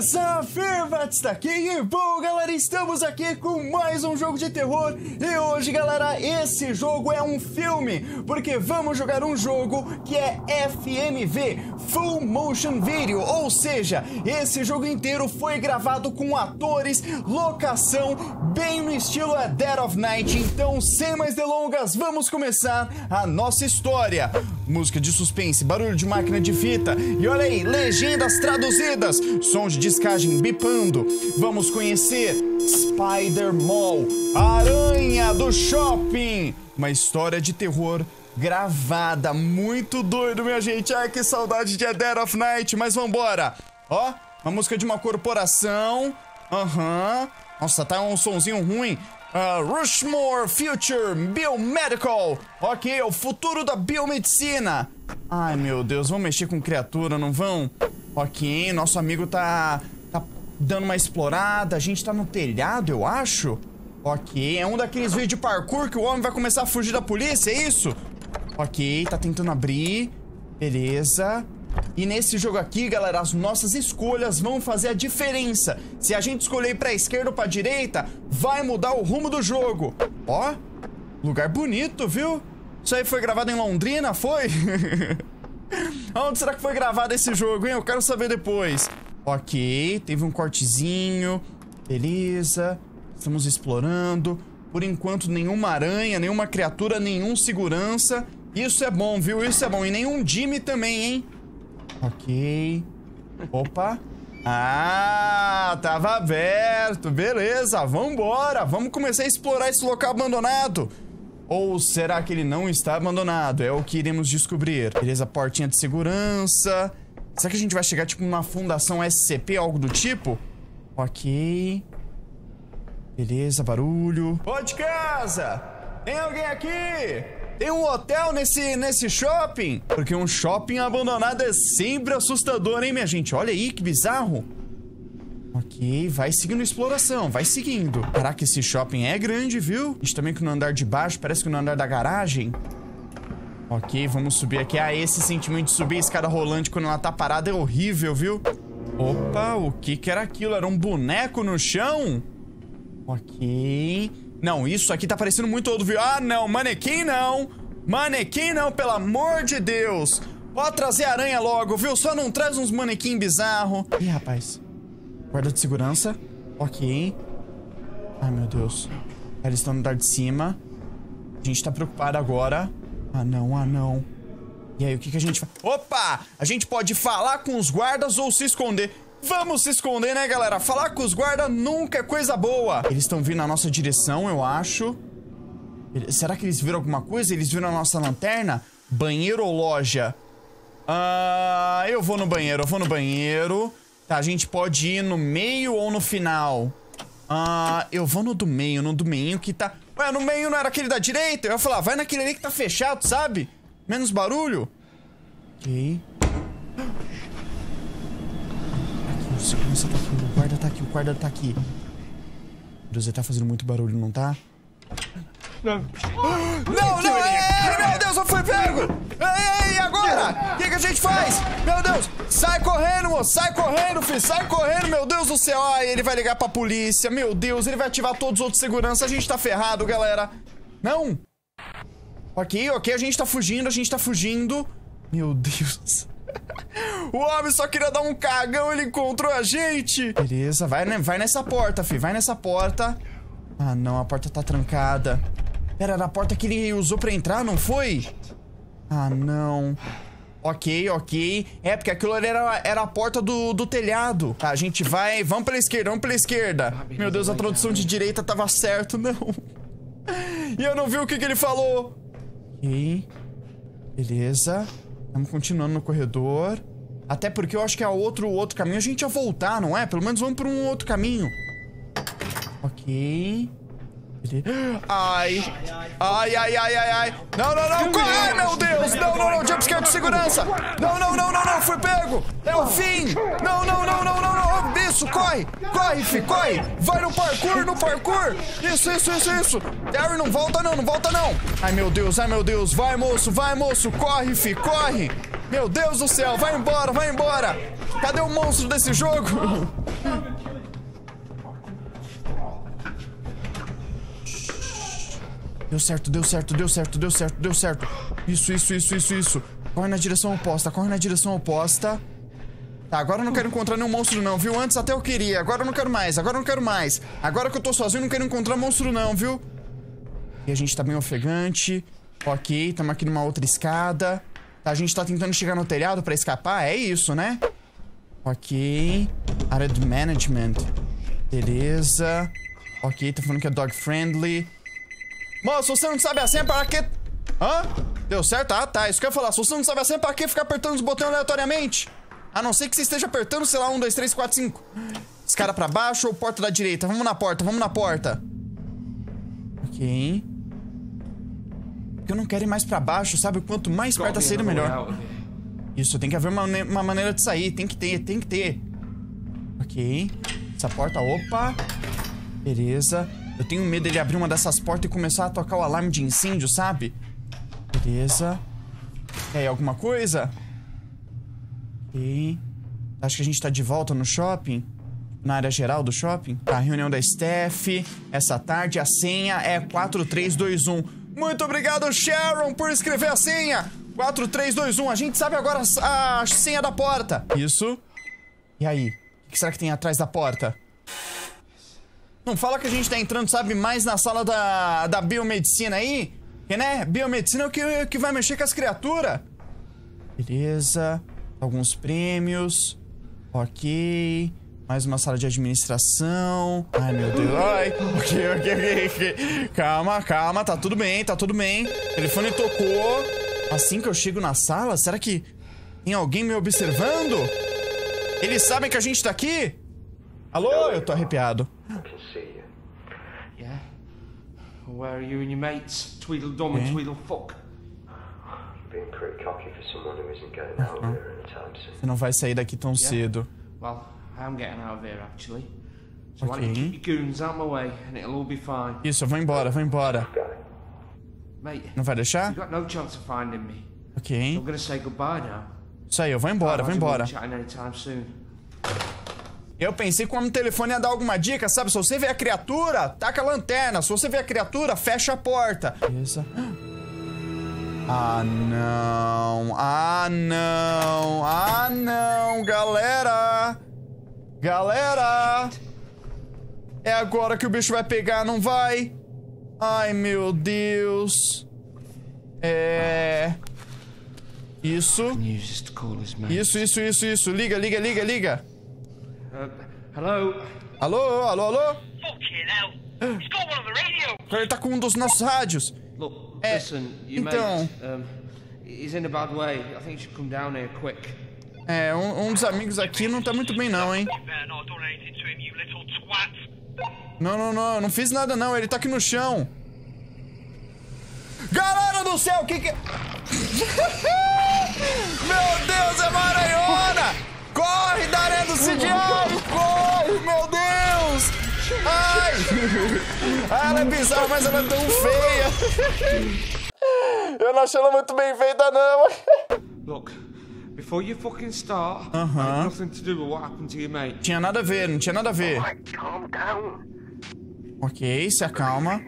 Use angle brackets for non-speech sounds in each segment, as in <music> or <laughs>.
beleza? Fervat está aqui e bom, galera, estamos aqui com mais um jogo de terror e hoje, galera, esse jogo é um filme, porque vamos jogar um jogo que é FMV, Full Motion Video, ou seja, esse jogo inteiro foi gravado com atores, locação, bem no estilo é Dead of Night, então sem mais delongas, vamos começar a nossa história. Música de suspense, barulho de máquina de fita e olha aí, legendas traduzidas, sons de descagem bipando. Vamos conhecer Spider Mall, Aranha do Shopping, uma história de terror gravada, muito doido, minha gente. Ai, que saudade de A Dead of Night, mas vambora. Ó, uma música de uma corporação. Aham. Uhum. Nossa, tá um sonzinho ruim. Uh, Rushmore Future Biomedical. Ok, é o futuro da biomedicina. Ai, meu Deus, vão mexer com criatura, não vão? Ok, nosso amigo tá, tá dando uma explorada. A gente tá no telhado, eu acho. Ok, é um daqueles vídeos de parkour que o homem vai começar a fugir da polícia, é isso? Ok, tá tentando abrir. Beleza. E nesse jogo aqui, galera, as nossas escolhas vão fazer a diferença. Se a gente escolher pra esquerda ou pra direita, vai mudar o rumo do jogo. Ó, lugar bonito, viu? Isso aí foi gravado em Londrina, foi? <laughs> <laughs> Onde será que foi gravado esse jogo, hein? Eu quero saber depois. Ok, teve um cortezinho. Beleza. Estamos explorando. Por enquanto, nenhuma aranha, nenhuma criatura, nenhum segurança. Isso é bom, viu? Isso é bom. E nenhum Jimmy também, hein? Ok. Opa. Ah, tava aberto. Beleza, vambora. Vamos começar a explorar esse local abandonado. Ou será que ele não está abandonado? É o que iremos descobrir. Beleza, portinha de segurança. Será que a gente vai chegar, tipo, numa fundação SCP, algo do tipo? Ok. Beleza, barulho. Ô, de casa! Tem alguém aqui? Tem um hotel nesse, nesse shopping? Porque um shopping abandonado é sempre assustador, hein, minha gente? Olha aí, que bizarro. Ok, vai seguindo a exploração, vai seguindo. Caraca, esse shopping é grande, viu? A gente também que no andar de baixo, parece que no andar da garagem. Ok, vamos subir aqui. Ah, esse sentimento de subir a escada rolante quando ela tá parada é horrível, viu? Opa, o que que era aquilo? Era um boneco no chão? Ok. Não, isso aqui tá parecendo muito viu? Ah, não, manequim não. Manequim não, pelo amor de Deus. Pode trazer aranha logo, viu? Só não traz uns manequim bizarro. Ih, rapaz. Guarda de segurança. Ok. Ai, meu Deus. Eles estão no andar de cima. A gente tá preocupado agora. Ah, não, ah, não. E aí, o que, que a gente faz? Opa! A gente pode falar com os guardas ou se esconder. Vamos se esconder, né, galera? Falar com os guardas nunca é coisa boa. Eles estão vindo na nossa direção, eu acho. Será que eles viram alguma coisa? Eles viram a nossa lanterna? Banheiro ou loja? Ah, eu vou no banheiro, eu vou no banheiro. Tá, a gente pode ir no meio ou no final? Ah, eu vou no do meio, no do meio que tá... Ué, no meio não era aquele da direita? Eu ia falar, vai naquele ali que tá fechado, sabe? Menos barulho. Ok. Aqui, o segurança tá aqui, o guarda tá aqui, o guarda tá aqui. Deus, ele tá fazendo muito barulho, não tá? Não, não, não, ei, meu Deus, eu fui pego! Gente faz? Meu Deus, sai correndo, moço, sai correndo, filho, sai correndo, meu Deus do céu. Ai, ele vai ligar pra polícia, meu Deus, ele vai ativar todos os outros segurança, a gente tá ferrado, galera. Não. Ok, ok, a gente tá fugindo, a gente tá fugindo. Meu Deus. <laughs> O homem só queria dar um cagão, ele encontrou a gente. Beleza, vai, né, vai nessa porta, filho, vai nessa porta. Ah, não, a porta tá trancada. Era a porta que ele usou pra entrar, não foi? Ah, não. Ok, ok. É, porque aquilo ali era, era a porta do, do telhado. Tá, a gente vai... Vamos pela esquerda, vamos pela esquerda. Meu Deus, a tradução de direita tava certo, não. E eu não vi o que, que ele falou. Ok. Beleza. Estamos continuando no corredor. Até porque eu acho que é outro, outro caminho. A gente ia voltar, não é? Pelo menos vamos por um outro caminho. Ok. Ai. Ai, ai, ai, ai, ai. Não, não, não. Ai, meu Deus. Não, não, não. Jumpscare de segurança. Não, não, não, não, não. Fui pego. É o fim. Não, não, não, não, não, não. Isso, corre. Corre, fi, corre. Vai no parkour, no parkour. Isso, isso, isso, isso. Harry, não volta não, não volta não. Ai, meu Deus, ai, meu Deus. Vai, moço, vai, moço. Corre, fi, corre. Meu Deus do céu. Vai embora, vai embora. Cadê o monstro desse jogo? <laughs> Deu certo, deu certo, deu certo, deu certo, deu certo. Isso, isso, isso, isso, isso. Corre na direção oposta, corre na direção oposta. Tá, agora eu não quero encontrar nenhum monstro não, viu? Antes até eu queria, agora eu não quero mais, agora eu não quero mais. Agora que eu tô sozinho, eu não quero encontrar monstro não, viu? E a gente tá bem ofegante. Ok, estamos aqui numa outra escada. Tá, a gente tá tentando chegar no telhado pra escapar, é isso, né? Ok. Área de management. Beleza. Ok, tá falando que é dog friendly. Moço, você não sabe a senha para que... Hã? Deu certo? Ah, tá. Isso que eu ia falar. Se você não sabe a senha, para que ficar apertando os botões aleatoriamente? A não ser que você esteja apertando, sei lá, um, dois, três, quatro, cinco. Escada pra baixo ou porta da direita? Vamos na porta, vamos na porta. Ok. Porque eu não quero ir mais pra baixo, sabe? Quanto mais perto da saída, melhor. Isso, tem que haver uma, uma maneira de sair. Tem que ter, tem que ter. Ok. Essa porta, opa. Beleza. Eu tenho medo dele abrir uma dessas portas e começar a tocar o alarme de incêndio, sabe? Beleza. E alguma coisa? Ok. Acho que a gente tá de volta no shopping. Na área geral do shopping. Tá, reunião da staff. Essa tarde a senha é 4321. Muito obrigado, Sharon, por escrever a senha. 4321. A gente sabe agora a senha da porta. Isso. E aí? O que será que tem atrás da porta? Não fala que a gente tá entrando, sabe, mais na sala da, da biomedicina aí? Que, né? Biomedicina é o que, que vai mexer com as criaturas. Beleza. Alguns prêmios. Ok. Mais uma sala de administração. Ai, meu Deus. Ai. Ok, ok, ok. Calma, calma. Tá tudo bem, tá tudo bem. O telefone tocou. Assim que eu chego na sala, será que tem alguém me observando? Eles sabem que a gente tá aqui? Alô? Eu tô arrepiado. Yeah? Where are you and your mates? Tweedledum and. Tweedlefuck. Being pretty cocky for someone who isn't getting out of here anytime soon. Você não vai sair daqui tão cedo. Well, I'm getting out of here actually. So why don't you Okay. keep your goons out my way and it'll all be fine. Isso, eu vou embora, vou embora. Mate, Não vai deixar? you've got no chance of finding me. Ok. I'm gonna say goodbye now. Isso aí, eu vou embora, vou embora. Eu pensei que o telefone ia dar alguma dica, sabe? Se você vê a criatura, taca a lanterna. Se você vê a criatura, fecha a porta. Beleza. Ah, não. Ah, não. Ah, não, galera. Galera. É agora que o bicho vai pegar, não vai? Ai, meu Deus. É... Isso. Isso, isso, isso, isso. Liga, liga, liga, liga. Uh, hello? Alô, alô, alô? Fucking hell. He's got one on the radio. Ele tá com um dos nossos rádios. Look, Eh, listen, your então. mate, um, he's in a bad way. I think you should come down here quick. É, um, um dos amigos aqui não tá muito bem não, hein? Não, não, não, eu não fiz nada não, ele tá aqui no chão. Galera do céu, o que que... é? <laughs> meu Deus, é Maranhona! Corre, Daré do CGI! Corre, meu Deus! Ai! Ah, ela é bizarra, mas ela é tão feia! Eu não acho ela muito bem feita, não. Look, before you fucking start, I have nothing to do with what happened to your mate. Tinha nada a ver, não tinha nada a ver. Right, calm down. Ok, se acalma.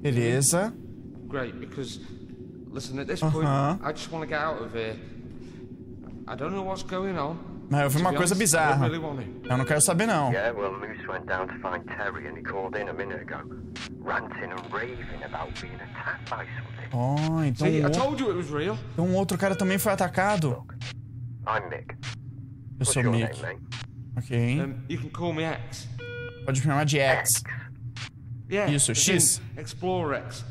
Beleza. Great, because listen, at this Uh-huh. point, I just want to get out of here. I don't know what's going on. Mas eu vi uma coisa I bizarra. Eu não quero saber, não. Yeah, well, Moose went down to find Terry and he called in a minute ago, ranting and raving about being attacked by something. Oh, então, See, I o- told you it was real. então um outro cara também foi atacado. I'm Mick. Eu What's sou your Mick. name? Ok. Um, you can call me X. Pode me chamar de X. Yeah. Isso, X. Explorer X.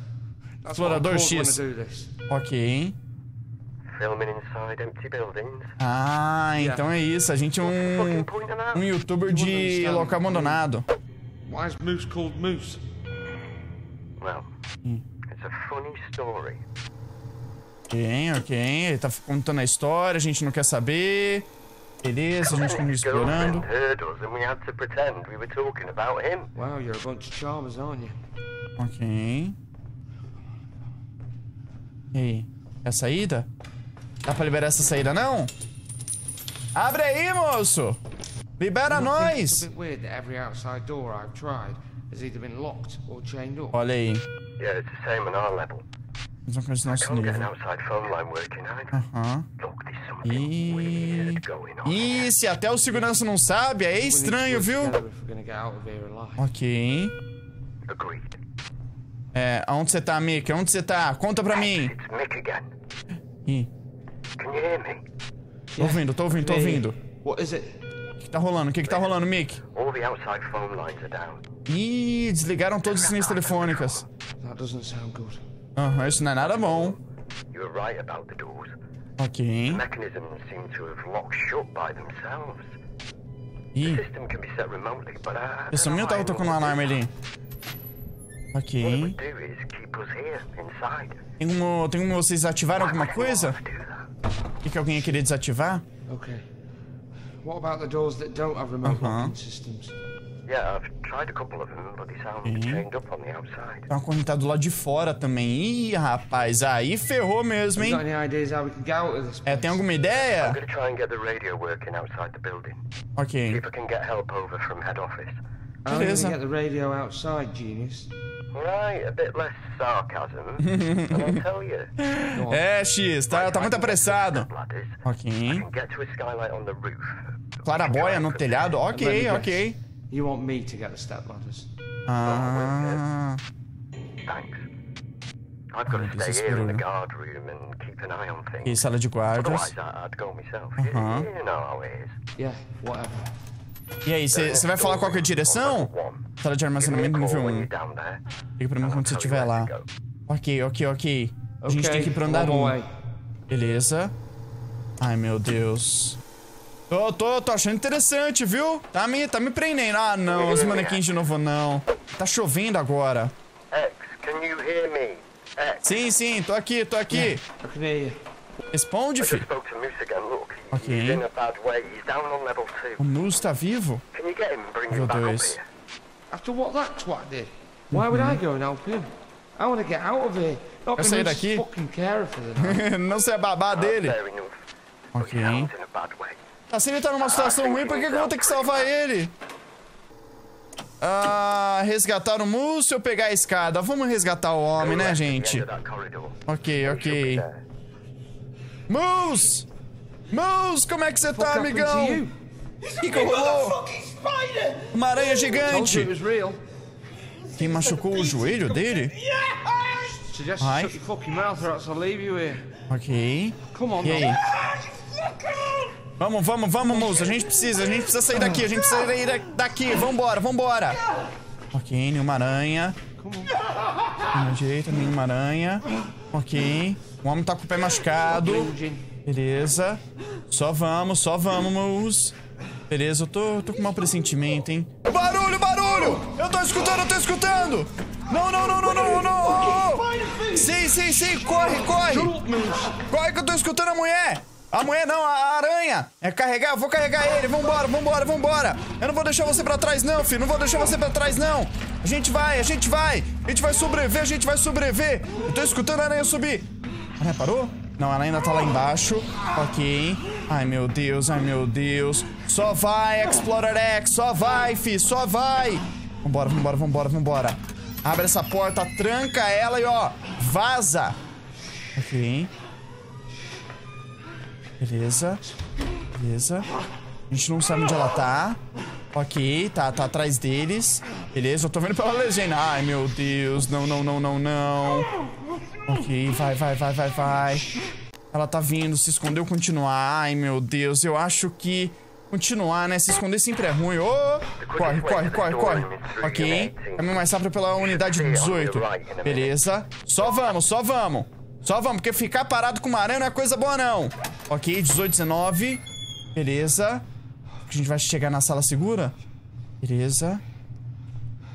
That's Explorador what I'm called X. when I do this. Ok. Ah, Yeah. então é isso. A gente é um, that. um youtuber de local abandonado. Why is Moose called Moose? Well, it's a funny story. Ok, ok. Ele tá contando a história, a gente não quer saber. Beleza, a gente continua explorando. Wow, you're a bunch of charmers, aren't you? Ok. E aí? É a saída? Dá pra liberar essa saída, não? Abre aí, moço! Libera nós! a bit weird that every outside door I've tried has either been locked or chained up. Olha aí. Yeah, it's the same on our level. Mesma coisa do nosso nível. Aham. Something E... E se até o segurança não sabe, é estranho, viu? Ok. É, aonde você tá, Mickey? Onde você tá? Conta pra mim. Mick. Ih, tô ouvindo, tô ouvindo, tô ouvindo. What is it? O que tá rolando? O que que tá rolando, Mickey? All the outside phone lines are down. Ih, desligaram todas as linhas telefônicas. That doesn't sound good. Aham, isso não é nada bom. You were right about the doors. Ok. Mechanisms seem to have locked shut by themselves. Ih, The system can be set remotely, but uh, esse meu tava tocando um alarme ali. Ok. Tem como, tem como vocês ativaram alguma coisa? O que, que alguém ia querer desativar? Okay. What about the doors that don't have remote Uh-huh. locking systems? Yeah, I've tried a couple of them, but they sound Mhm. chained up on the outside. Tá uma correntada do lado de fora também. Ih, rapaz, aí ferrou mesmo, hein? any ideas how we can get out of this É, tem alguma I'm ideia? gonna try and get the radio working outside the building. See Ok. if I can get help over from head office. Beleza. get the radio outside, genius? Right, a bit less sarcasm. and I'll tell you. Go <laughs> on. É, X, tá, tá muito apressado. Ok. Can get to a skylight on the roof. Claraboia no telhado? Ok, ok. You want me to get the step ladders? Ah. Thanks. I've got to stay here in the guard room and keep an eye on E things. sala de guardas. Otherwise, I'd go myself. You- Uh-huh. You know how it is. Yeah, whatever. E aí, você vai falar qual que é a direção? Sala de armazenamento nível call when 1. you're down there. Liga pra mim quando você estiver lá. Ok, ok, ok. A gente okay, tem que ir pro andar on my 1. way. Beleza. Ai, meu Deus. Tô, tô, tô achando interessante, viu? Tá me, tá me prendendo. Ah, não, os manequins de novo não. Tá chovendo agora. X, can you hear me? X. Sim, sim, tô aqui, tô aqui. You. Responde, filho. Two. O Moose tá vivo? Can you get him and bring Nível him back up dois. here? After what that twat did? Why would I go and help him? I want to get out of here. Not Eu sair be daqui. fucking carer for the night. <laughs> não sei a babá dele. Ok. sounds in a bad way. Ah, se ele tá numa situação ruim, por que, que eu vou ter que salvar ele? Ah, resgatar o Moose ou pegar a escada? Vamos resgatar o homem, né, gente? Ok, ok. Moose! Moose, como é que você tá, amigão? O que, que rolou? Uma aranha gigante! Quem machucou o joelho dele? Suggest Hi. you shut your fucking mouth or else I'll leave you here. Ok. Come on, E aí? Vamos, vamos, vamos, Moose. A gente precisa, a gente precisa sair daqui, a gente precisa sair da- daqui. Vambora, vambora. Ok, nenhuma aranha. Nenhuma direita, nenhuma aranha. Ok. O homem tá com o pé machucado. Beleza. Só vamos, só vamos. Beleza, eu tô, tô com mau pressentimento, hein? Barulho, barulho! Eu tô escutando, eu tô escutando! Não, não, não, não, não, não! Oh, oh. Sim, sim, sim, corre, corre! Corre que eu tô escutando a mulher! A mulher não, a aranha! É carregar, eu vou carregar ele, vambora, vambora, vambora! Eu não vou deixar você pra trás não, filho, não vou deixar você pra trás não! A gente vai, a gente vai! A gente vai sobreviver, a gente vai sobreviver! Eu tô escutando a aranha subir! A aranha parou? Não, ela ainda tá lá embaixo. Ok. Ai, meu Deus, ai, meu Deus. Só vai, Explorer X, só vai, fi, só vai. Vambora, vambora, vambora, vambora. Abre essa porta, tranca ela e ó, vaza. Ok. Beleza. Beleza. A gente não sabe onde ela tá. Ok, tá, tá atrás deles. Beleza, eu tô vendo pela legenda. Ai, meu Deus, não, não, não, não, não. Ok, vai, vai, vai, vai, vai. Ela tá vindo, se escondeu, continuar. Ai, meu Deus, eu acho que continuar, né? Se esconder sempre é ruim. Ô, corre, corre, corre, corre. Ok, caminho mais rápido pela unidade 18. Beleza, só vamos, só vamos. Só vamos, porque ficar parado com uma aranha não é coisa boa, não. Ok, 18, 19. Beleza. A gente vai chegar na sala segura? Beleza.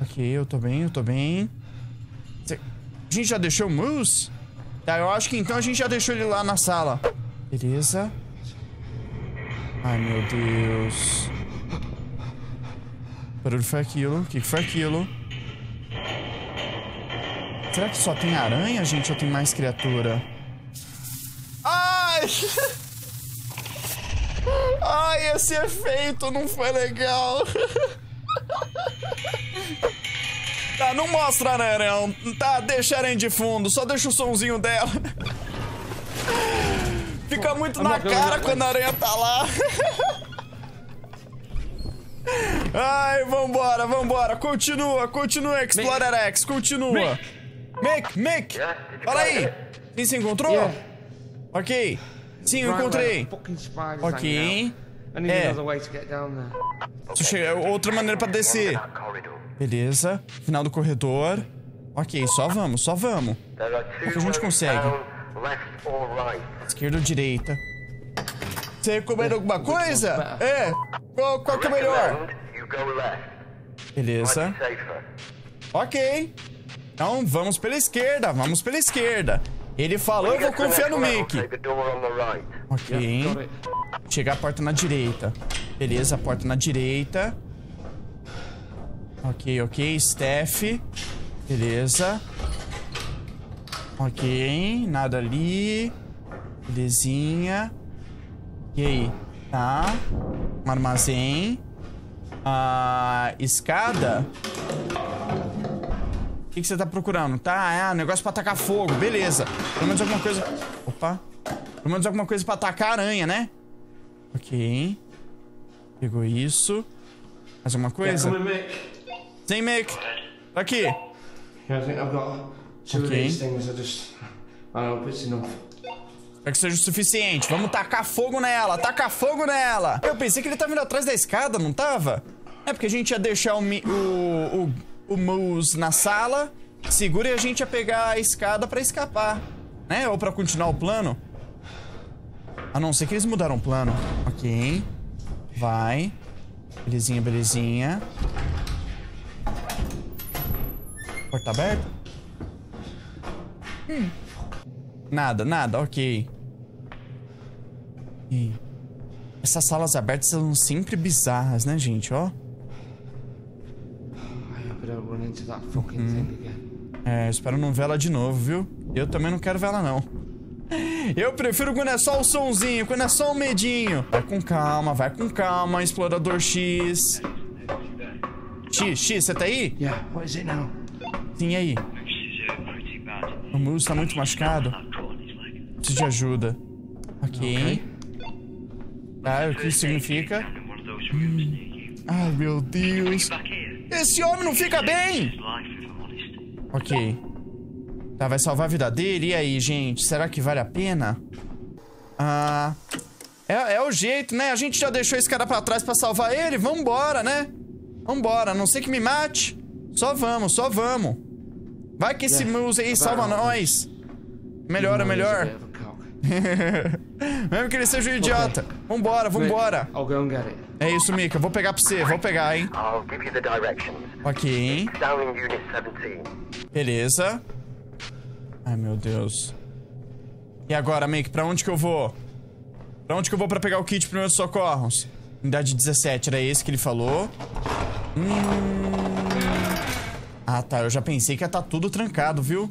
Ok, eu tô bem, eu tô bem. A gente já deixou o Moose? Tá, eu acho que então a gente já deixou ele lá na sala. Beleza. Ai, meu Deus. Que barulho foi aquilo? O que foi aquilo? Será que só tem aranha, gente, ou tem mais criatura? Ai, <laughs> Ai, esse efeito não foi legal. <laughs> Tá, não mostra a aranha, não. Tá, deixa a aranha de fundo. Só deixa o somzinho dela. Fica muito na cara quando a aranha tá lá. Ai, vambora, vambora. Continua, continua, Explorer X, continua. Mick, Mick, fala aí. Quem se encontrou? Yeah. Ok. Sim, eu encontrei. Ok. É. chegar- outra maneira pra descer. Beleza. Final do corredor. Ok, só vamos, só vamos. Are que a gente consegue. Esquerda ou direita? Você recomenda alguma coisa? É. Qual, qual que é melhor? Beleza. Ok. Então vamos pela esquerda, vamos pela esquerda. Ele falou, eu vou confiar no Mickey. Ok. Chegar a porta na direita. Beleza, a porta na direita. Ok, ok. Steph. Beleza. Ok, nada ali. Belezinha. E aí? Tá. Um armazém. Ah, escada. O que, que você tá procurando? Tá, é, um negócio pra atacar fogo. Beleza. Pelo menos alguma coisa. Opa. Pelo menos alguma coisa pra atacar a aranha, né? Ok. Pegou isso. Mais alguma coisa? Sim, Mick. Tá aqui. Yeah, I think I've got two of Okay. these things. I just, I don't know if it's enough. Espero que seja o suficiente. Vamos tacar fogo nela. Tacar fogo nela. Eu pensei que ele tava vindo atrás da escada, não tava? É porque a gente ia deixar o, o, o, o Moose na sala, segura e a gente ia pegar a escada pra escapar. Né? Ou pra continuar o plano. A não ser que eles mudaram o plano. Ok. Vai. Belezinha, belezinha. Porta aberta? Hum. Nada, nada, ok. E essas salas abertas são sempre bizarras, né, gente? Ó. Thing again. É, espero não ver ela de novo, viu? Eu também não quero ver ela, não. Eu prefiro quando é só o sonzinho, quando é só o medinho. Vai com calma, vai com calma, explorador X. X, X, você tá aí? Yeah, what is it now? Sim, e aí? O Moose tá muito machucado. Preciso de ajuda. Ok. Tá, o que isso significa? You. Ai, meu Deus. Esse homem não fica bem! Ok. Tá, vai salvar a vida dele. E aí, gente? Será que vale a pena? Ah. É, é o jeito, né? A gente já deixou esse cara pra trás pra salvar ele. Vambora, né? Vambora. A não sei que me mate. Só vamos, só vamos. Vai que esse Moose aí salva nós. Melhor é He's a melhor. Mesmo que ele seja um idiota. Vambora, vambora. I'll go and get it. É isso, Mika. Vou pegar pra você. Vou pegar, hein? I'll give you the directions. Ok. It's down in Unit 17. Beleza. Ai, meu Deus. E agora, Mick, pra onde que eu vou? Pra onde que eu vou pra pegar o kit de primeiros socorros? Unidade 17, era esse que ele falou. Hum... Ah, tá. Eu já pensei que ia estar tudo trancado, viu?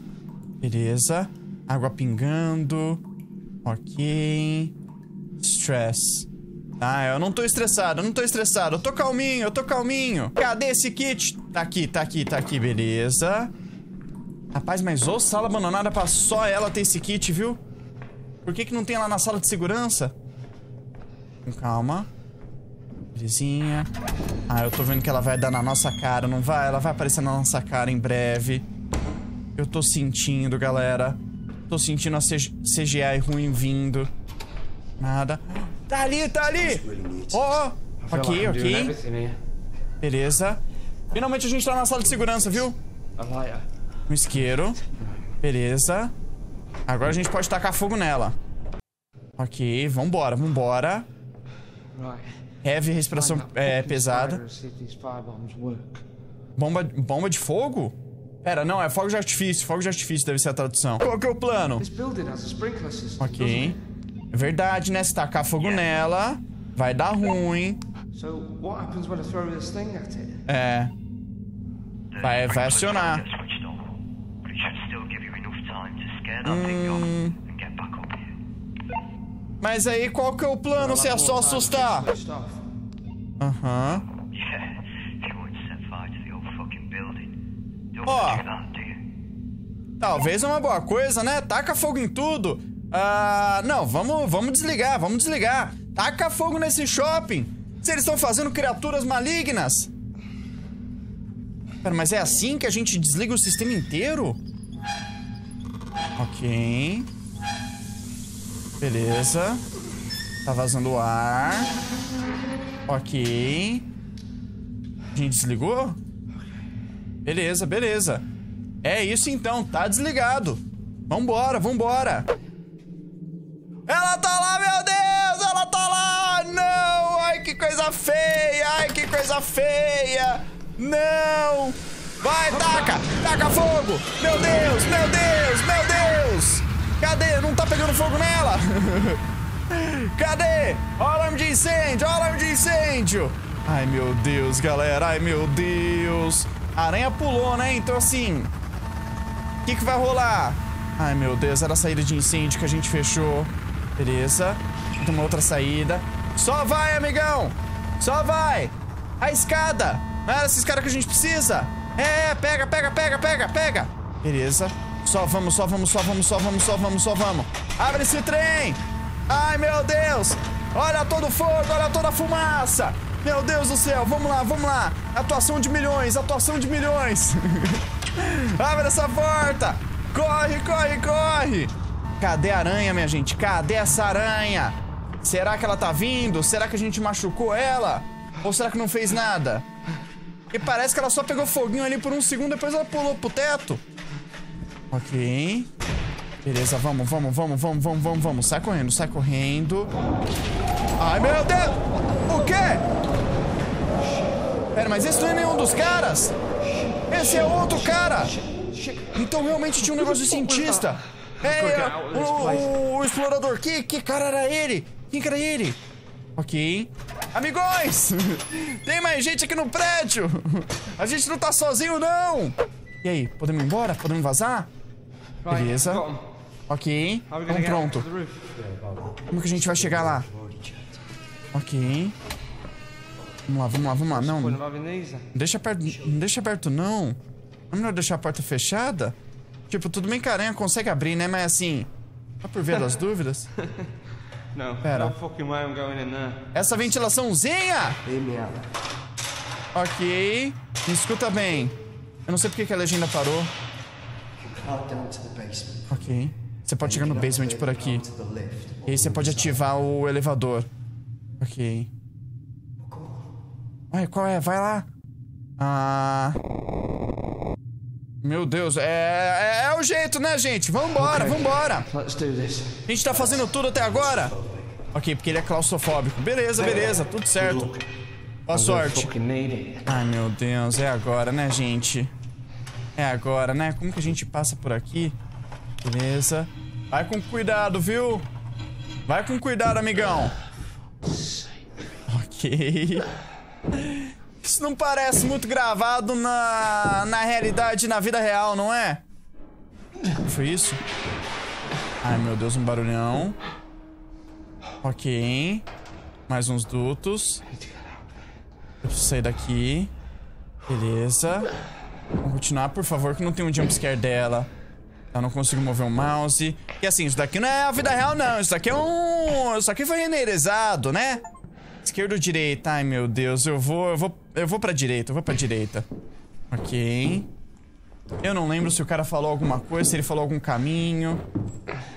Beleza. Água pingando. Ok. Stress. Ah, eu não tô estressado, eu não tô estressado. Eu tô calminho, eu tô calminho. Cadê esse kit? Tá aqui, tá aqui, tá aqui, beleza. Rapaz, mas ô sala abandonada pra só ela ter esse kit, viu? Por que que não tem lá na sala de segurança? Com calma. Belezinha. Ah, eu tô vendo que ela vai dar na nossa cara, não vai? Ela vai aparecer na nossa cara em breve. Eu tô sentindo, galera. Tô sentindo a CG CGI ruim vindo. Nada. Tá ali, tá ali! Ó, feel Ok, ok. here. Beleza. Finalmente a gente tá na sala de segurança, viu? A lighter. Um isqueiro. Beleza. Agora a gente pode tacar fogo nela. Ok, vambora, vambora. Right. Heavy, respiração é, pesada. Bomba, bomba de fogo? Pera, não, é fogo de artifício. Fogo de artifício deve ser a tradução. Qual que é o plano? Ok. É verdade, né? Se tacar fogo nela, vai dar ruim. É. Vai- vai acionar. here. Mas aí qual que é o plano se é só assustar? Aham. Oh. do you? Talvez é uma boa coisa, né? Taca fogo em tudo. Ah, não, vamos, vamos desligar, vamos desligar. Taca fogo nesse shopping. Se eles estão fazendo criaturas malignas. Pera, mas é assim que a gente desliga o sistema inteiro? Ok. Beleza. Tá vazando ar. Ok. A gente desligou? Beleza, beleza. É isso então, tá desligado. Vambora, vambora. Ela tá lá, meu Deus! Ela tá lá! Não! Ai, que coisa feia! Ai, que coisa feia! Não! Vai, taca! Taca fogo! Meu Deus, meu Deus, meu Deus! Cadê? Não tá pegando fogo nela? <laughs> Cadê? Alarme de incêndio, alarme de incêndio! Ai, meu Deus, galera, ai, meu Deus! A aranha pulou, né? Então, assim... O que, que vai rolar? Ai, meu Deus, era a saída de incêndio que a gente fechou. Beleza. Tem uma outra saída. Só vai, amigão! Só vai! A escada! Não era essa escada que a gente precisa? É, pega, pega, pega, pega, pega! Beleza. Só vamos, só vamos, só vamos, só vamos, só vamos, só vamos. Abre esse trem! Ai, meu Deus! Olha todo o fogo, olha toda a fumaça! Meu Deus do céu, vamos lá, vamos lá! Atuação de milhões, atuação de milhões! <laughs> Abre essa porta! Corre, corre, corre! Cadê a aranha, minha gente? Cadê essa aranha? Será que ela tá vindo? Será que a gente machucou ela? Ou será que não fez nada? E parece que ela só pegou foguinho ali por um segundo, depois ela pulou pro teto. Ok. Beleza, vamos, vamos, vamos, vamos, vamos, vamos, vamos. Sai correndo, sai correndo. Ai, meu Deus! O quê? Pera, mas esse não é nenhum dos caras! Esse é outro cara! Então realmente tinha um negócio de cientista! É, o, o- o explorador, que, que cara era ele? Quem que era ele? Ok. Amigões! <laughs> Tem mais gente aqui no prédio! A gente não tá sozinho, não! E aí, podemos ir embora? Podemos vazar? Beleza. Ok. Up pronto. Como que a gente vai chegar lá? Ok. Vamos lá, vamos lá, vamos lá. Não, não deixa aberto, não deixa aberto não. Não é melhor deixar a porta fechada? Tipo, tudo bem que a aranha consegue abrir, né? Mas assim, só por via das <laughs> dúvidas. No, Pera. Essa ventilaçãozinha! Ok. Me escuta bem. Eu não sei porque que a legenda parou. Ok. Você pode chegar no basement por aqui. E aí você pode ativar o elevador. Ok. Ué, qual é? Vai lá. Ah. Meu Deus, é, é, é o jeito, né, gente? Vambora, vambora. Do this. A gente tá fazendo tudo até agora? Ok, porque ele é claustrofóbico. Beleza, beleza, tudo certo. Boa sorte. Ai, meu Deus, é agora, né, gente? É agora, né? Como que a gente passa por aqui? Beleza. Vai com cuidado, viu? Vai com cuidado, amigão. Ok. Isso não parece muito gravado na, na realidade, na vida real, não é? Foi isso? Ai, meu Deus, um barulhão. Ok. Mais uns dutos. Eu preciso sair daqui. Beleza. Vamos continuar, por favor, que não tem um jumpscare dela. Eu não consigo mover o mouse. E assim, isso daqui não é a vida real, não. Isso daqui é um. Isso aqui foi renderizado, né? Esquerda ou direita? Ai, meu Deus. Eu vou. Eu vou. Eu vou pra direita, eu vou pra direita. Ok. Eu não lembro se o cara falou alguma coisa, se ele falou algum caminho.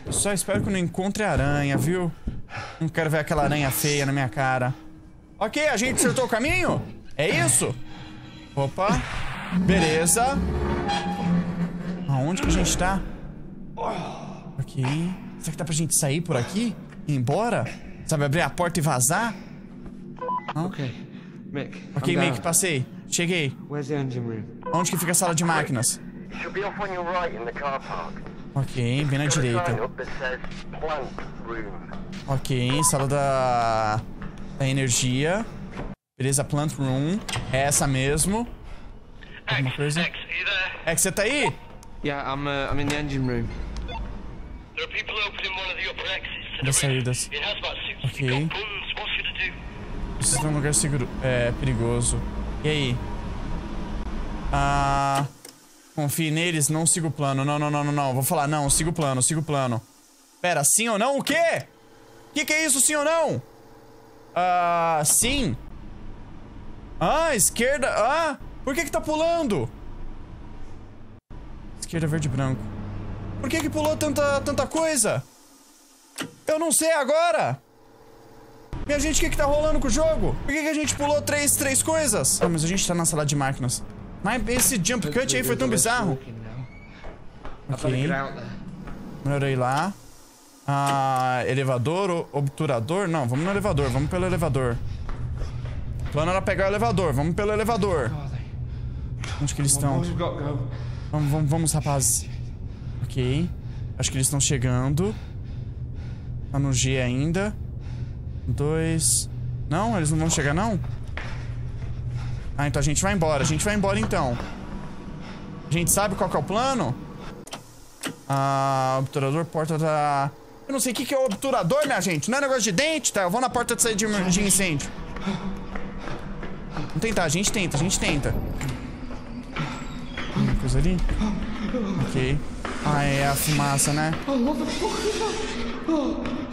Eu só espero que eu não encontre aranha, viu? Não quero ver aquela aranha feia na minha cara. Ok, a gente acertou o caminho? É isso? Opa. Beleza. Aonde que a gente tá? Ok. Será que dá pra gente sair por aqui? Ir embora? Sabe, abrir a porta e vazar? Okay. Mick. Ok, I'm Mick, down. passei. Cheguei. Where's the engine room? Onde que fica a sala de máquinas? It should be off on your right in the car park. Ok, bem na direita. Ok, sala da, da energia. Beleza, plant room. É essa mesmo. Alguma coisa? X, are you there? É que você tá aí? Yeah, I'm. Uh, I'm in the engine room. Das saídas. Ok. you've got guns. What's you to do? Preciso de um lugar seguro. É, perigoso. E aí? Ah. Confie neles, não siga o plano. Não, não, não, não, não. Vou falar, não, siga o plano, siga o plano. Pera, sim ou não? O quê? Que que é isso, sim ou não? Ah, sim. Ah, esquerda. Ah, por que que tá pulando? Esquerda, verde e branco. Por que que pulou tanta, tanta coisa? Eu não sei agora. Minha gente, o que que tá rolando com o jogo? Por que que a gente pulou três, três coisas? Ah, mas a gente tá na sala de máquinas. Mas esse jump cut aí foi tão bizarro. Ok. get out there. Melhor ir lá. Ah, elevador, obturador? Não, vamos no elevador, vamos pelo elevador. O plano era pegar o elevador, vamos pelo elevador. Onde que eles estão? Vamos, vamos, vamos, rapazes. Ok. Acho que eles estão chegando. Tá no G ainda. Dois. Não, eles não vão chegar, não? Ah, então a gente vai embora. A gente vai embora, então. A gente sabe qual é o plano? Ah, obturador, porta da... Eu não sei o que, que é o obturador, minha gente. Não é negócio de dente, tá? Eu vou na porta de saída de, incêndio. Vamos tentar, a gente tenta, a gente tenta. Uma coisa ali? Ok. Ah, é a fumaça, né?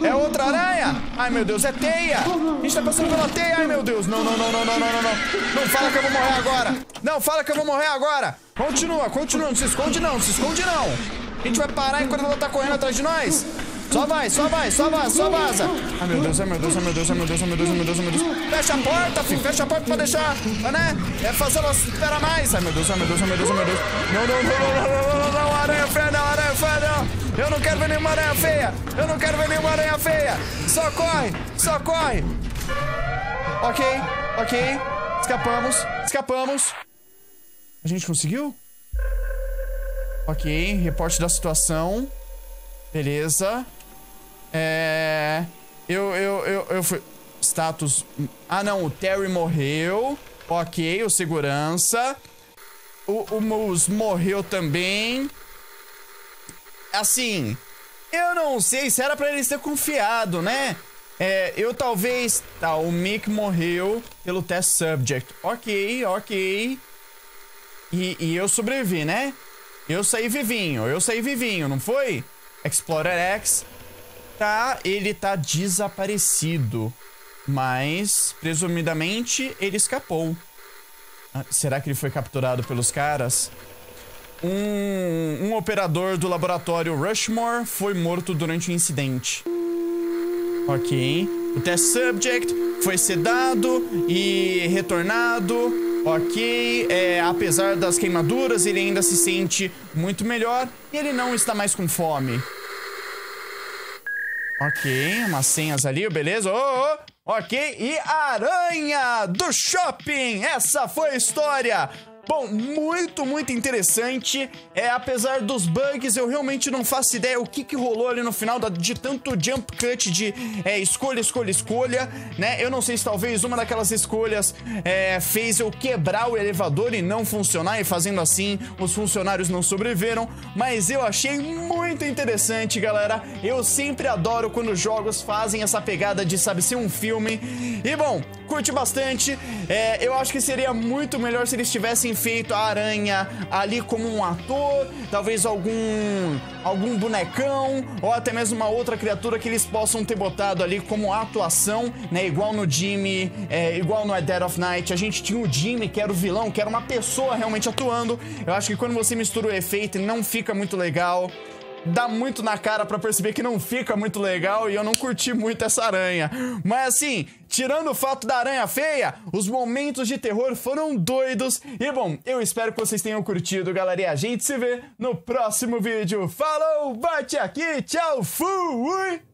É outra aranha! Ai, meu Deus, é teia! A gente tá passando pela teia, ai, meu Deus! Não, não, não, não, não, não, não, não! Não fala que eu vou morrer agora! Não, fala que eu vou morrer agora! Continua, continua, não se esconde não, não se esconde não! A gente vai parar enquanto ela tá correndo atrás de nós! Só vai, só vai, só vaza, só vaza! Ai, meu Deus, ai, meu Deus, ai, meu Deus, ai, meu Deus, ai, meu Deus, ai, meu Deus, ai, meu Deus! Fecha a porta, filho! Fecha a porta pra deixar, né? É fazer ela esperar mais! Ai, meu Deus, ai, meu Deus, ai, meu Deus, ai, meu Deus! Não, não, não, não, não, não, não, não, aranha feia, não, aranha feia, não! Eu não quero ver nenhuma aranha feia! Eu não quero ver nenhuma aranha feia! Socorre! Socorre! Ok, ok. Escapamos, escapamos. A gente conseguiu? Ok, reporte da situação. Beleza. É. Eu, eu, eu, eu fui. Status. Ah, não, o Terry morreu. Ok, o segurança. O, o Moose morreu também. Assim, eu não sei se era pra eles ter confiado, né? É, eu talvez. Tá, o Mick morreu pelo test subject. Ok, ok. E, e eu sobrevivi, né? Eu saí vivinho, eu saí vivinho, não foi? Explorer X. Tá, ele tá desaparecido. Mas, presumidamente, ele escapou. Ah, será que ele foi capturado pelos caras? Um, um operador do laboratório Rushmore foi morto durante o incidente. Ok. O test subject foi sedado e retornado. Ok. É, apesar das queimaduras, ele ainda se sente muito melhor e ele não está mais com fome. Ok, umas senhas ali, beleza? Oh, oh. Ok, e Aranha do Shopping! Essa foi a história! Bom, muito, muito interessante. É, apesar dos bugs, eu realmente não faço ideia o que, que rolou ali no final da- de tanto jump cut de é, escolha, escolha, escolha, né? Eu não sei se talvez uma daquelas escolhas é, fez eu quebrar o elevador e não funcionar, e fazendo assim os funcionários não sobreviveram, mas eu achei muito interessante, galera. Eu sempre adoro quando jogos fazem essa pegada de, sabe, ser um filme. E bom, curti bastante. É, eu acho que seria muito melhor se eles tivessem feito a aranha ali como um ator, talvez algum algum bonecão ou até mesmo uma outra criatura que eles possam ter botado ali como atuação, né? Igual no Jimmy, é, igual no Dead of Night. A gente tinha o Jimmy, que era o vilão, que era uma pessoa realmente atuando. Eu acho que quando você mistura o efeito, não fica muito legal dá muito na cara pra perceber que não fica muito legal e eu não curti muito essa aranha. Mas assim, tirando o fato da aranha feia, os momentos de terror foram doidos. E bom, eu espero que vocês tenham curtido, galera. E a gente se vê no próximo vídeo. Falou, bate aqui, tchau, fui!